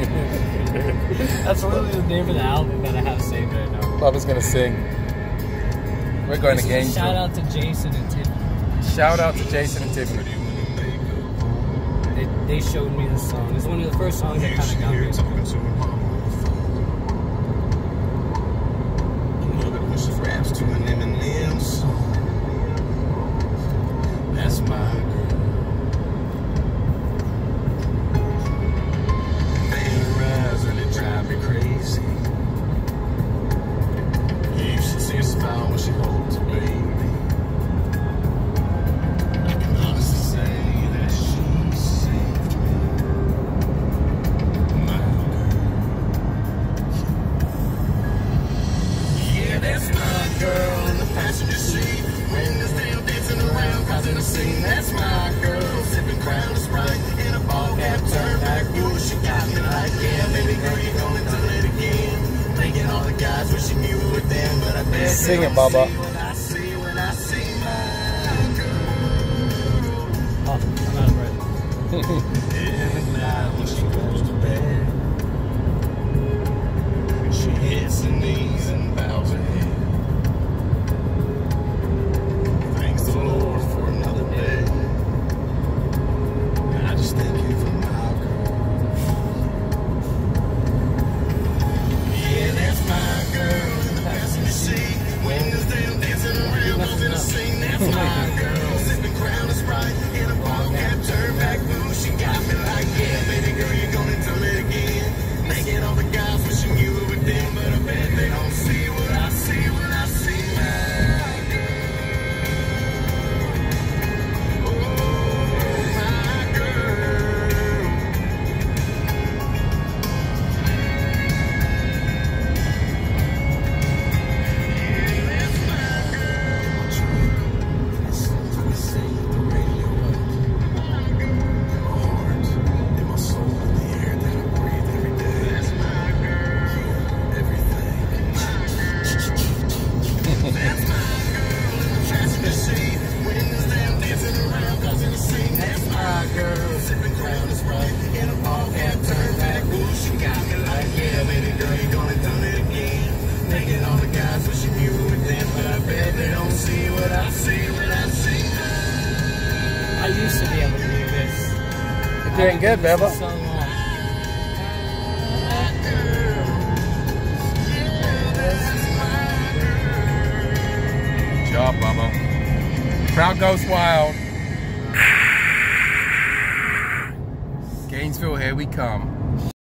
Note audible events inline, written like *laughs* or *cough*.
*laughs* That's literally the name of the album that I have saved right now. Bubba's gonna sing. We're going to This is a Shout out to Jason and Tiffany. Shout out to Jason and Tiffany. They, they showed me the song. It's one of the first songs that kind of got me. Scene. That's my girl, sipping Crown Sprite in a ball cap, turn back. She got me like, yeah, baby girl, you gonna it again. Thinking all the guys wishing you were them, but I bet Sing it, don't Bubba. see what I see when I see my girl. Oh, I'm out of breath. *laughs* Every night when she goes to bed, she hits Making all the guys wishing you were with them, but I bet they don't see what I see when I see I used to be able to do this. You're doing good, For Bubba. so long. Good job, Bubba. Crowd goes wild. Gainesville, here we come.